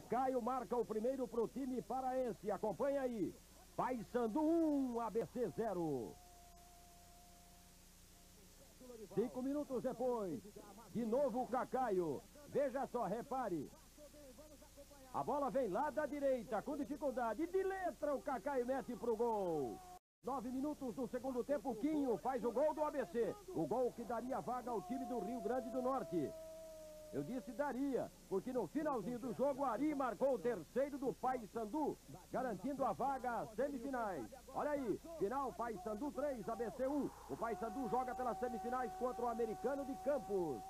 Cacaio marca o primeiro pro time paraense. Acompanha aí. Paysandu 1, ABC 0. Cinco minutos depois, de novo o Cacaio. Veja só, repare. A bola vem lá da direita, com dificuldade. De letra, o Cacaio mete pro gol. Nove minutos do segundo tempo, Quinho faz o gol do ABC. O gol que daria vaga ao time do Rio Grande do Norte. Eu disse daria, porque no finalzinho do jogo, Ari marcou o terceiro do Paysandu, garantindo a vaga às semifinais. Olha aí, final Paysandu 3, ABC 1. O Paysandu joga pelas semifinais contra o americano de Campos.